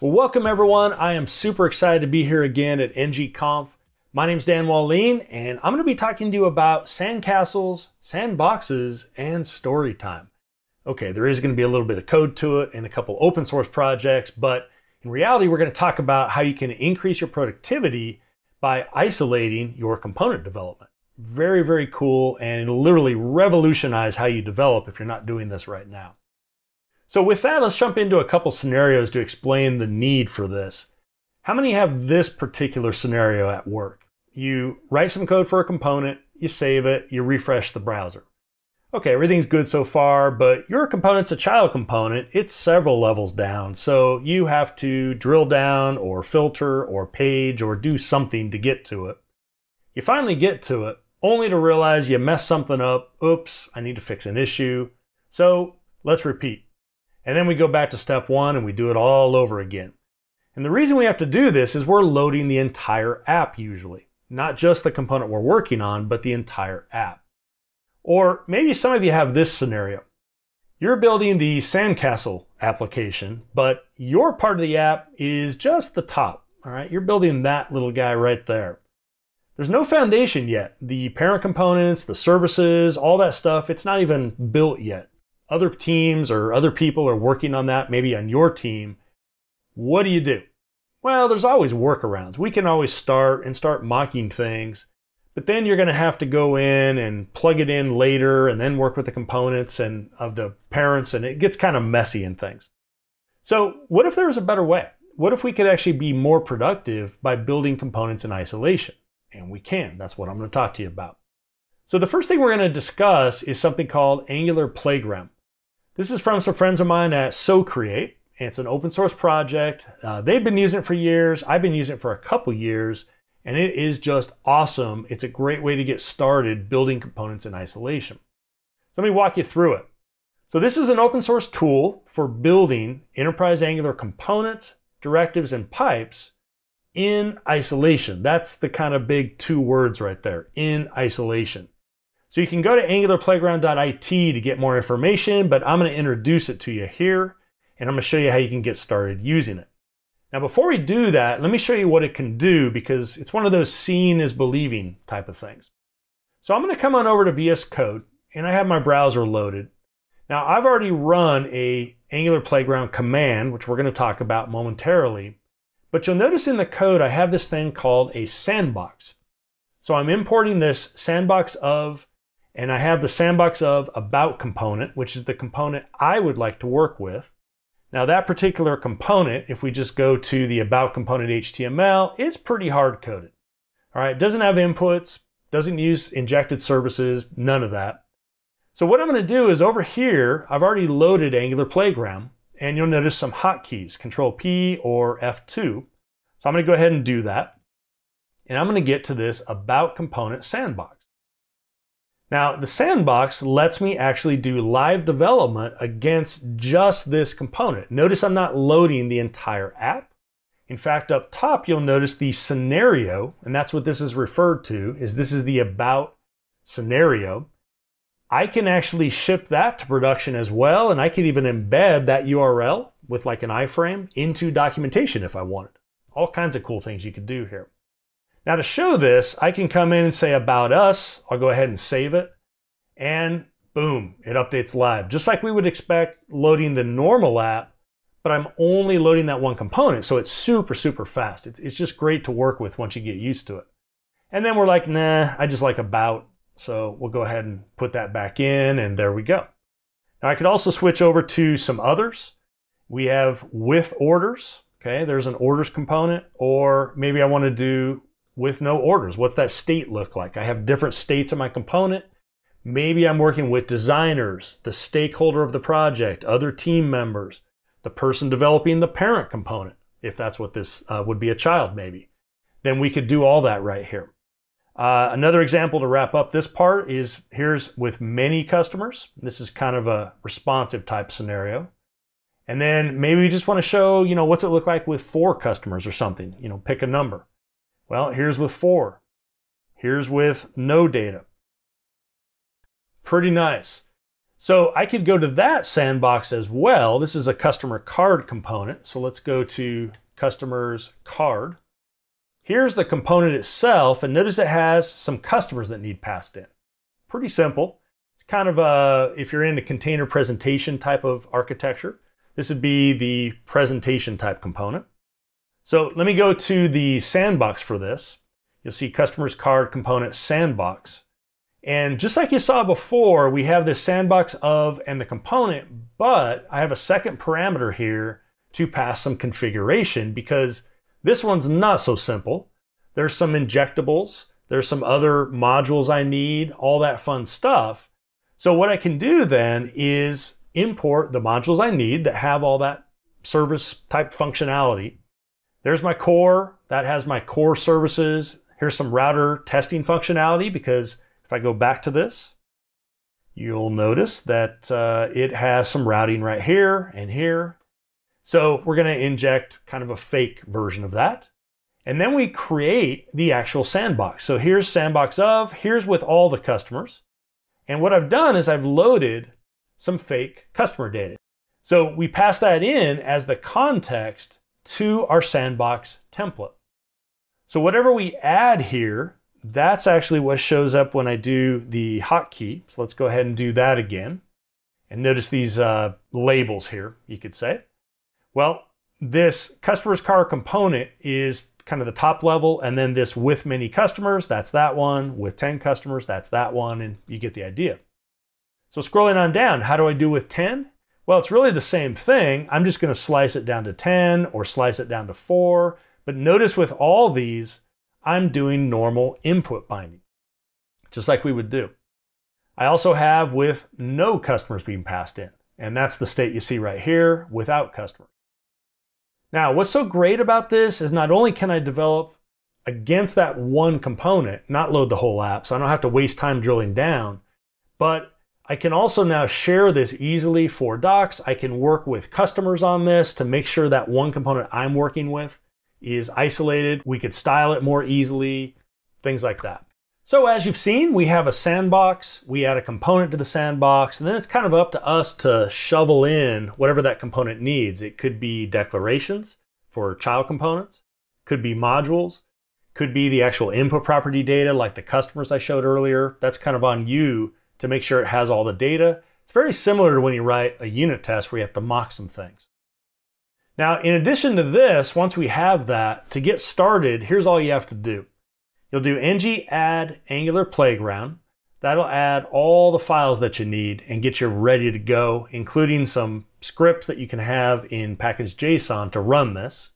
Welcome everyone. I am super excited to be here again at NGConf. My name is Dan Wahlin, and I'm going to be talking to you about sandcastles, sandboxes, and story time. Okay, there is going to be a little bit of code to it and a couple open source projects, but in reality, we're going to talk about how you can increase your productivity by isolating your component development. Very, very cool, and it'll literally revolutionize how you develop if you're not doing this right now. So with that, let's jump into a couple scenarios to explain the need for this. How many have this particular scenario at work? You write some code for a component, you save it, you refresh the browser. Okay, everything's good so far, but your component's a child component. It's several levels down, so you have to drill down or filter or page or do something to get to it. You finally get to it, only to realize you messed something up. Oops, I need to fix an issue. So let's repeat. And then we go back to step one and we do it all over again. And the reason we have to do this is we're loading the entire app usually, not just the component we're working on, but the entire app. Or maybe some of you have this scenario. You're building the Sandcastle application, but your part of the app is just the top. All right, you're building that little guy right there. There's no foundation yet. The parent components, the services, all that stuff, it's not even built yet other teams or other people are working on that, maybe on your team, what do you do? Well, there's always workarounds. We can always start and start mocking things, but then you're going to have to go in and plug it in later and then work with the components and of the parents and it gets kind of messy and things. So, what if there was a better way? What if we could actually be more productive by building components in isolation? And we can. That's what I'm going to talk to you about. So the first thing we're going to discuss is something called Angular Playground. This is from some friends of mine at SoCreate. It's an open source project. Uh, they've been using it for years. I've been using it for a couple years, and it is just awesome. It's a great way to get started building components in isolation. So let me walk you through it. So this is an open source tool for building enterprise Angular components, directives, and pipes in isolation. That's the kind of big two words right there, in isolation. So you can go to angularplayground.it to get more information, but I'm going to introduce it to you here, and I'm going to show you how you can get started using it. Now, before we do that, let me show you what it can do because it's one of those seeing is believing type of things. So I'm going to come on over to VS Code, and I have my browser loaded. Now, I've already run a Angular Playground command, which we're going to talk about momentarily, but you'll notice in the code I have this thing called a sandbox. So I'm importing this sandbox of and I have the sandbox of about component, which is the component I would like to work with. Now that particular component, if we just go to the about component HTML, it's pretty hard coded. All right, it doesn't have inputs, doesn't use injected services, none of that. So what I'm going to do is over here, I've already loaded Angular Playground, and you'll notice some hotkeys, Control P or F2. So I'm going to go ahead and do that. And I'm going to get to this about component sandbox. Now, the sandbox lets me actually do live development against just this component. Notice I'm not loading the entire app. In fact, up top, you'll notice the scenario, and that's what this is referred to, is this is the about scenario. I can actually ship that to production as well, and I can even embed that URL with like an iframe into documentation if I wanted. All kinds of cool things you could do here. Now to show this, I can come in and say about us. I'll go ahead and save it. And boom, it updates live. Just like we would expect loading the normal app, but I'm only loading that one component. So it's super, super fast. It's, it's just great to work with once you get used to it. And then we're like, nah, I just like about. So we'll go ahead and put that back in and there we go. Now I could also switch over to some others. We have with orders. Okay, there's an orders component, or maybe I want to do with no orders. What's that state look like? I have different states in my component. Maybe I'm working with designers, the stakeholder of the project, other team members, the person developing the parent component, if that's what this uh, would be a child maybe. Then we could do all that right here. Uh, another example to wrap up this part is here's with many customers. This is kind of a responsive type scenario. And then maybe we just want to show, you know, what's it look like with four customers or something, you know, pick a number. Well, here's with four. Here's with no data. Pretty nice. So I could go to that sandbox as well. This is a customer card component. So let's go to customers card. Here's the component itself, and notice it has some customers that need passed in. Pretty simple. It's kind of a, if you're in a container presentation type of architecture, this would be the presentation type component. So let me go to the sandbox for this. You'll see customers card component sandbox. And just like you saw before, we have this sandbox of and the component, but I have a second parameter here to pass some configuration because this one's not so simple. There's some injectables, there's some other modules I need, all that fun stuff. So what I can do then is import the modules I need that have all that service type functionality. There's my core, that has my core services. Here's some router testing functionality because if I go back to this, you'll notice that uh, it has some routing right here and here. So we're going to inject kind of a fake version of that. And then we create the actual sandbox. So here's sandbox of, here's with all the customers. And what I've done is I've loaded some fake customer data. So we pass that in as the context to our sandbox template. So whatever we add here, that's actually what shows up when I do the hotkey. So let's go ahead and do that again. And notice these uh, labels here, you could say. Well, this customer's car component is kind of the top level, and then this with many customers, that's that one. With 10 customers, that's that one, and you get the idea. So scrolling on down, how do I do with 10? Well, it's really the same thing. I'm just going to slice it down to 10 or slice it down to 4. But notice with all these, I'm doing normal input binding, just like we would do. I also have with no customers being passed in, and that's the state you see right here without customers. Now, what's so great about this is not only can I develop against that one component, not load the whole app, so I don't have to waste time drilling down, but I can also now share this easily for docs. I can work with customers on this to make sure that one component I'm working with is isolated. We could style it more easily, things like that. So as you've seen, we have a sandbox, we add a component to the sandbox, and then it's kind of up to us to shovel in whatever that component needs. It could be declarations for child components, could be modules, could be the actual input property data like the customers I showed earlier. That's kind of on you to make sure it has all the data. It's very similar to when you write a unit test where you have to mock some things. Now, in addition to this, once we have that, to get started, here's all you have to do. You'll do ng add angular playground. That'll add all the files that you need and get you ready to go, including some scripts that you can have in package.json to run this.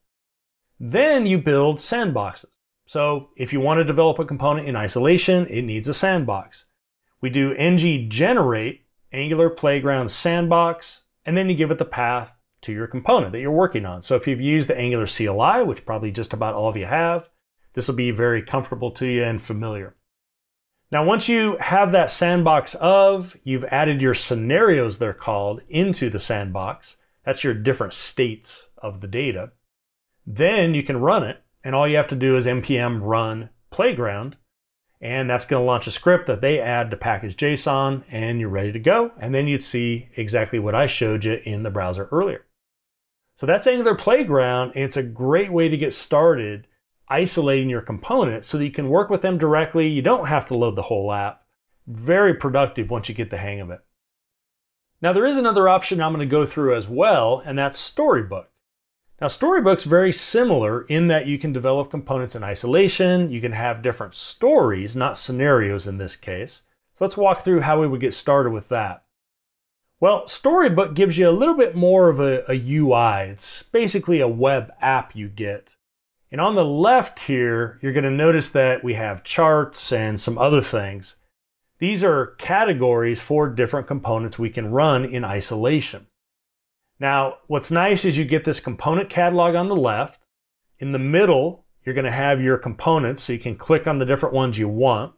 Then you build sandboxes. So if you want to develop a component in isolation, it needs a sandbox. We do ng generate angular playground sandbox, and then you give it the path to your component that you're working on. So if you've used the Angular CLI, which probably just about all of you have, this will be very comfortable to you and familiar. Now, once you have that sandbox of, you've added your scenarios, they're called, into the sandbox. That's your different states of the data. Then you can run it, and all you have to do is npm run playground, and that's going to launch a script that they add to package.json, and you're ready to go. And then you'd see exactly what I showed you in the browser earlier. So that's Angular Playground, and it's a great way to get started isolating your components so that you can work with them directly. You don't have to load the whole app. Very productive once you get the hang of it. Now there is another option I'm going to go through as well, and that's Storybook. Now Storybook's very similar in that you can develop components in isolation, you can have different stories, not scenarios in this case. So let's walk through how we would get started with that. Well, Storybook gives you a little bit more of a, a UI. It's basically a web app you get. And on the left here, you're going to notice that we have charts and some other things. These are categories for different components we can run in isolation. Now, what's nice is you get this component catalog on the left. In the middle, you're going to have your components, so you can click on the different ones you want.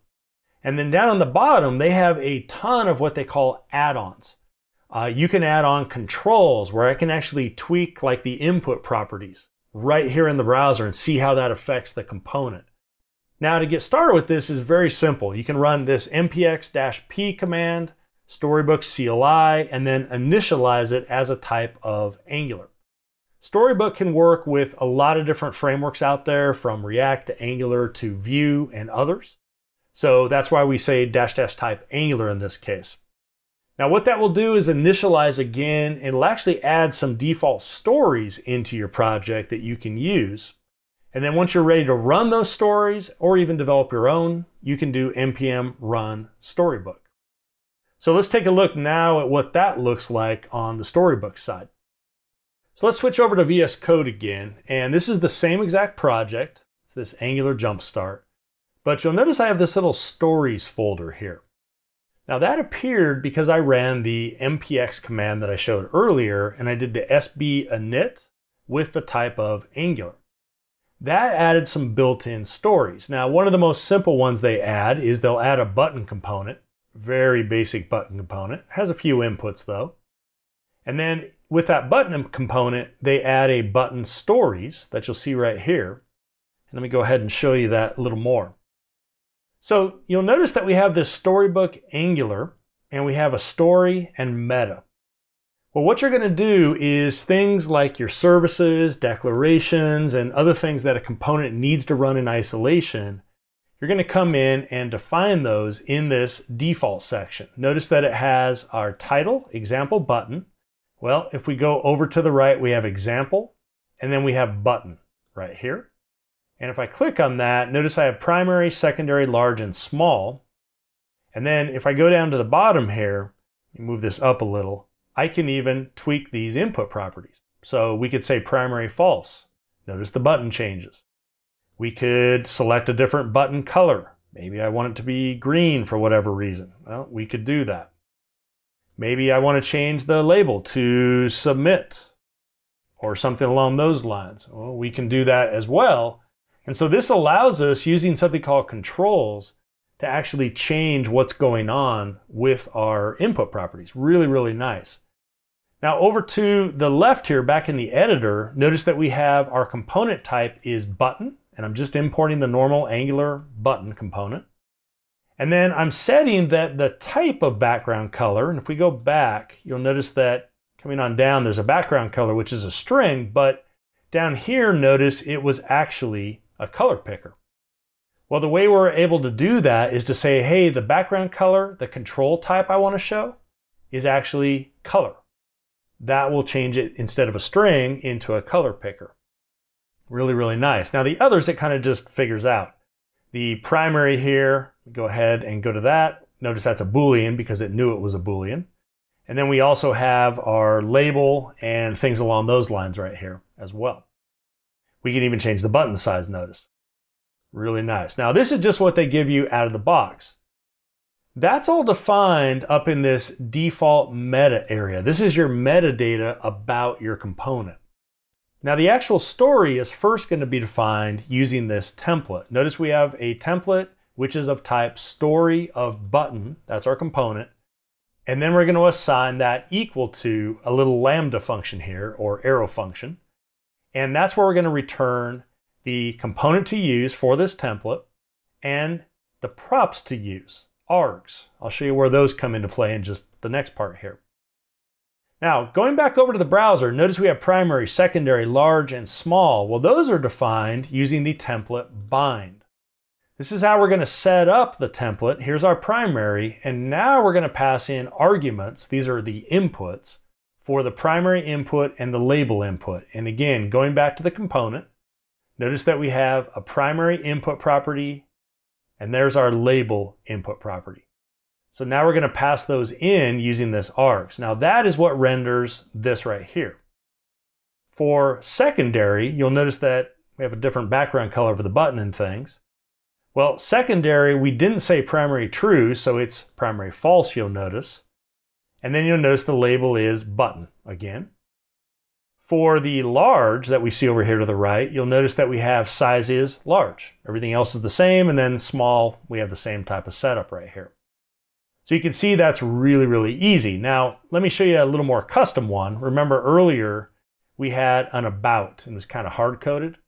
And then down on the bottom, they have a ton of what they call add-ons. Uh, you can add on controls where I can actually tweak like the input properties right here in the browser and see how that affects the component. Now to get started with this is very simple. You can run this npx-p command, Storybook CLI, and then initialize it as a type of Angular. Storybook can work with a lot of different frameworks out there from React to Angular to Vue and others. So that's why we say dash dash type Angular in this case. Now what that will do is initialize again and it'll actually add some default stories into your project that you can use. And then once you're ready to run those stories or even develop your own, you can do npm run storybook. So let's take a look now at what that looks like on the storybook side. So let's switch over to VS Code again. And this is the same exact project. It's this Angular Jumpstart. But you'll notice I have this little stories folder here. Now that appeared because I ran the npx command that I showed earlier and I did the sb init with the type of Angular. That added some built-in stories. Now, one of the most simple ones they add is they'll add a button component, very basic button component, has a few inputs though. And then with that button component, they add a button stories that you'll see right here. And let me go ahead and show you that a little more. So you'll notice that we have this storybook Angular and we have a story and meta. Well, what you're going to do is things like your services, declarations, and other things that a component needs to run in isolation, you're going to come in and define those in this default section. Notice that it has our title, example button. Well, if we go over to the right, we have example, and then we have button right here. And if I click on that, notice I have primary, secondary, large, and small. And then if I go down to the bottom here, move this up a little, I can even tweak these input properties. So we could say primary false. Notice the button changes. We could select a different button color. Maybe I want it to be green for whatever reason. Well, we could do that. Maybe I want to change the label to submit or something along those lines. Well, we can do that as well. And so this allows us using something called controls to actually change what's going on with our input properties. Really, really nice. Now over to the left here, back in the editor, notice that we have our component type is button, and I'm just importing the normal Angular button component. And then I'm setting that the type of background color, and if we go back, you'll notice that coming on down, there's a background color, which is a string, but down here, notice it was actually a color picker. Well, the way we're able to do that is to say, hey, the background color, the control type I want to show is actually color. That will change it instead of a string into a color picker. Really, really nice. Now the others, it kind of just figures out. The primary here, go ahead and go to that. Notice that's a Boolean because it knew it was a Boolean. And then we also have our label and things along those lines right here as well. We can even change the button size, notice. Really nice. Now this is just what they give you out of the box. That's all defined up in this default meta area. This is your metadata about your component. Now the actual story is first going to be defined using this template. Notice we have a template which is of type story of button. That's our component. And then we're going to assign that equal to a little lambda function here or arrow function. And that's where we're going to return the component to use for this template, and the props to use, args. I'll show you where those come into play in just the next part here. Now, going back over to the browser, notice we have primary, secondary, large, and small. Well, those are defined using the template bind. This is how we're going to set up the template. Here's our primary, and now we're going to pass in arguments. These are the inputs for the primary input and the label input. And again, going back to the component, Notice that we have a primary input property, and there's our label input property. So now we're going to pass those in using this args. Now that is what renders this right here. For secondary, you'll notice that we have a different background color for the button and things. Well, secondary, we didn't say primary true, so it's primary false, you'll notice. And then you'll notice the label is button again. For the large that we see over here to the right, you'll notice that we have size is large. Everything else is the same, and then small, we have the same type of setup right here. So you can see that's really, really easy. Now, let me show you a little more custom one. Remember earlier, we had an about and it was kind of hard coded.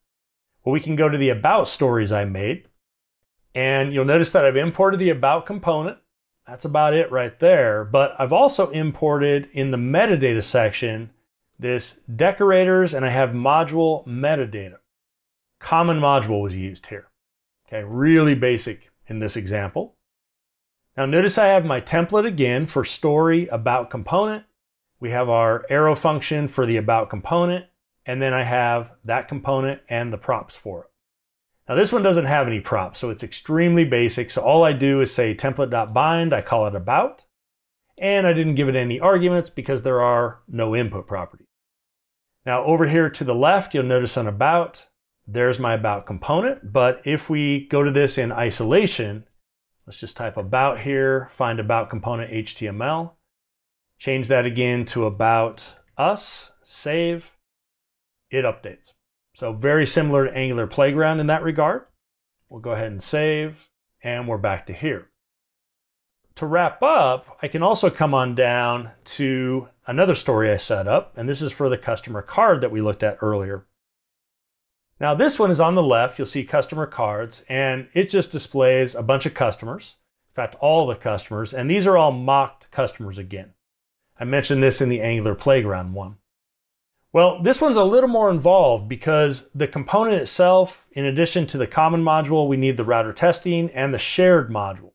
Well, we can go to the about stories I made and you'll notice that I've imported the about component. That's about it right there. But I've also imported in the metadata section this decorators and I have module metadata. Common module was used here. Okay, really basic in this example. Now notice I have my template again for story about component. We have our arrow function for the about component, and then I have that component and the props for it. Now this one doesn't have any props, so it's extremely basic. So all I do is say template.bind, I call it about, and I didn't give it any arguments because there are no input properties. Now over here to the left, you'll notice on about, there's my about component, but if we go to this in isolation, Let's just type about here, find about component HTML, change that again to about us, save, it updates. So very similar to Angular Playground in that regard. We'll go ahead and save, and we're back to here. To wrap up, I can also come on down to another story I set up, and this is for the customer card that we looked at earlier. Now this one is on the left, you'll see customer cards, and it just displays a bunch of customers. In fact, all the customers, and these are all mocked customers again. I mentioned this in the Angular Playground one. Well, this one's a little more involved because the component itself, in addition to the common module, we need the router testing and the shared module.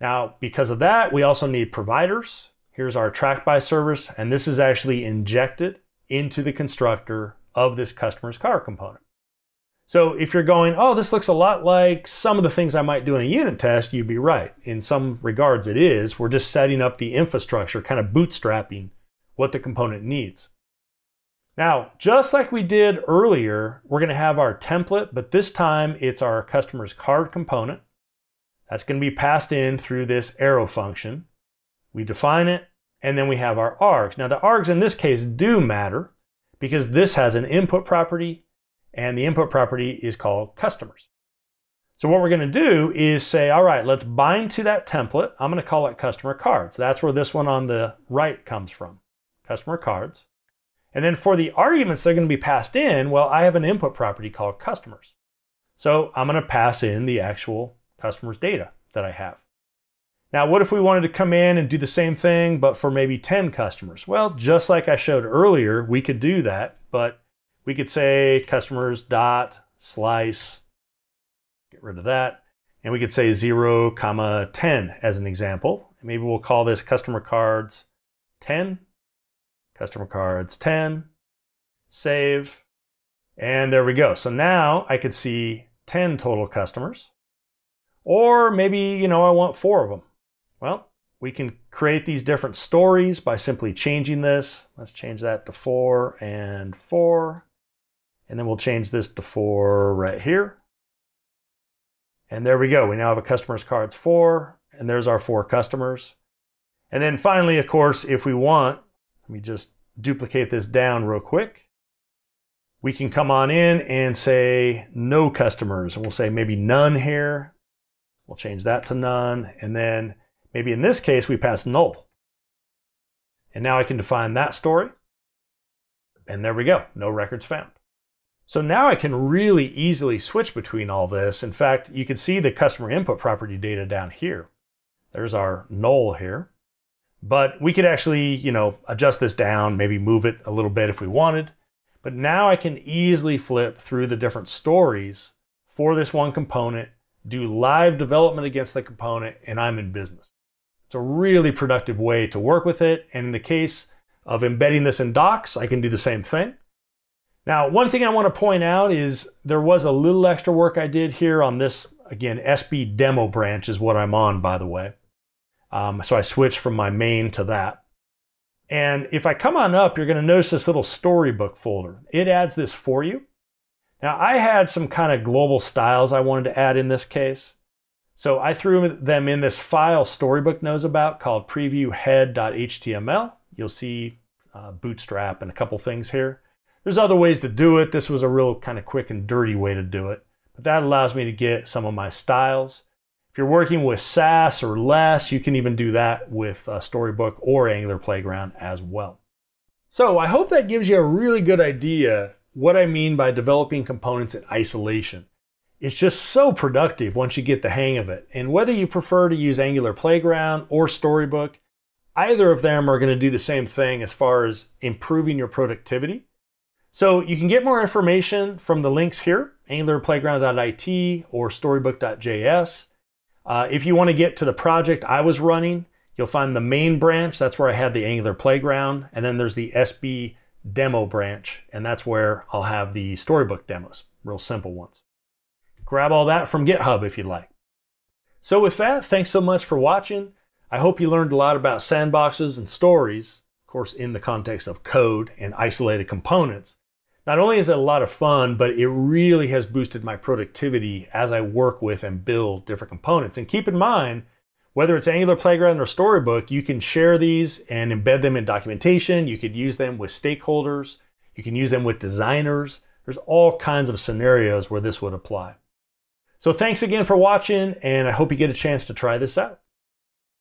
Now, because of that, we also need providers. Here's our track by service, and this is actually injected into the constructor of this customer's car component. So if you're going, oh, this looks a lot like some of the things I might do in a unit test, you'd be right. In some regards, it is. We're just setting up the infrastructure, kind of bootstrapping what the component needs. Now, just like we did earlier, we're going to have our template, but this time it's our customer's card component. That's going to be passed in through this arrow function. We define it, and then we have our args. Now, the args in this case do matter because this has an input property and the input property is called customers. So what we're going to do is say, all right, let's bind to that template. I'm going to call it customer cards. That's where this one on the right comes from, customer cards. And then for the arguments going to be passed in, well, I have an input property called customers. So I'm going to pass in the actual customer's data that I have. Now, what if we wanted to come in and do the same thing, but for maybe 10 customers? Well, just like I showed earlier, we could do that, but we could say customers dot slice, get rid of that, and we could say 0, comma 10 as an example. Maybe we'll call this customer cards 10, customer cards 10, save, and there we go. So now I could see 10 total customers, or maybe, you know, I want four of them. Well, we can create these different stories by simply changing this. Let's change that to four and four. And then we'll change this to four right here. And there we go. We now have a customer's cards four, and there's our four customers. And then finally, of course, if we want, let me just duplicate this down real quick. We can come on in and say no customers. And we'll say maybe none here. We'll change that to none. And then Maybe in this case, we pass null. And now I can define that story. And there we go, no records found. So now I can really easily switch between all this. In fact, you can see the customer input property data down here. There's our null here. But we could actually, you know, adjust this down, maybe move it a little bit if we wanted. But now I can easily flip through the different stories for this one component, do live development against the component, and I'm in business. It's a really productive way to work with it. And in the case of embedding this in docs, I can do the same thing. Now, one thing I want to point out is there was a little extra work I did here on this, again, SB demo branch is what I'm on, by the way. Um, so I switched from my main to that. And if I come on up, you're going to notice this little storybook folder. It adds this for you. Now, I had some kind of global styles I wanted to add in this case. So I threw them in this file Storybook knows about called previewhead.html. You'll see uh, Bootstrap and a couple things here. There's other ways to do it. This was a real kind of quick and dirty way to do it. But that allows me to get some of my styles. If you're working with Sass or less, you can even do that with Storybook or Angular Playground as well. So I hope that gives you a really good idea what I mean by developing components in isolation. It's just so productive once you get the hang of it. And whether you prefer to use Angular Playground or Storybook, either of them are going to do the same thing as far as improving your productivity. So you can get more information from the links here, angularplayground.it or storybook.js. Uh, if you want to get to the project I was running, you'll find the main branch. That's where I had the Angular Playground. And then there's the SB demo branch, and that's where I'll have the Storybook demos, real simple ones. Grab all that from GitHub if you'd like. So with that, thanks so much for watching. I hope you learned a lot about sandboxes and stories, of course in the context of code and isolated components. Not only is it a lot of fun, but it really has boosted my productivity as I work with and build different components. And keep in mind, whether it's Angular Playground or Storybook, you can share these and embed them in documentation. You could use them with stakeholders. You can use them with designers. There's all kinds of scenarios where this would apply. So thanks again for watching, and I hope you get a chance to try this out.